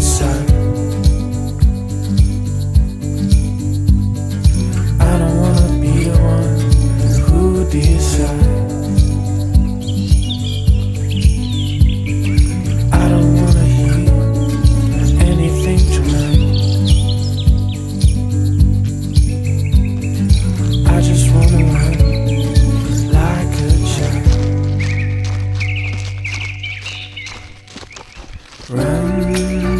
Sun.